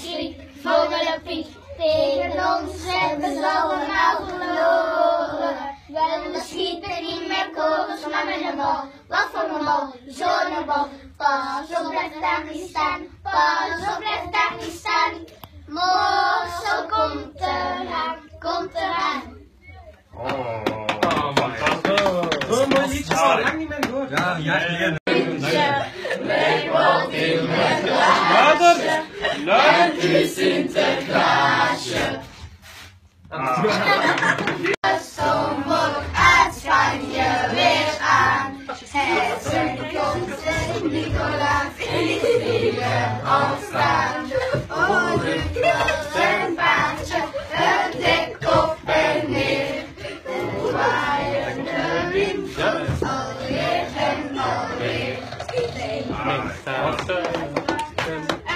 schriep, vogelenpiep. Tegen ons hebben ze allemaal verloren. Wel, we schieten niet meer kogels, maar met een bal. Wat voor een bal, zo'n bal. Pas op, blijf daar niet staan. Pas op, blijf daar niet staan. Mossel komt eraan, komt eraan. Oh, oh fantastisch. Zo'n mooi liedje, lang niet meer door. Ja, ja, ja. Met wat in mijn glaasje. Nader! Nader! Zomer uit Spanje weer aan. Het komt Nicolaas in vieren opstaan. Oh, de knot en paardje, het dek op en neer. Hoe waaien de wind alweer en alweer.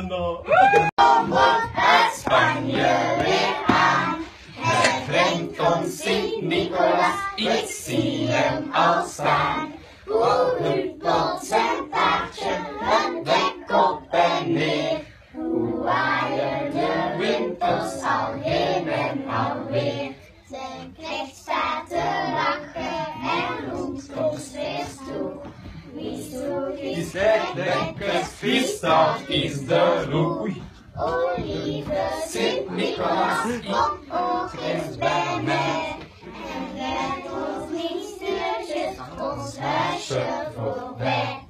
door. Komt uit Spanje weer aan. Het brengt ons Sint-Nicolaas, ik zie hem al staan. Hoe huppelt zijn paardje, een dek op en neer. Hoe waaien de wimpels al heen en alweer. Zijn knecht staat te Sedecă's Fista is the rule. Only the St. Nicholas of his banner and that was Mr. on special for that.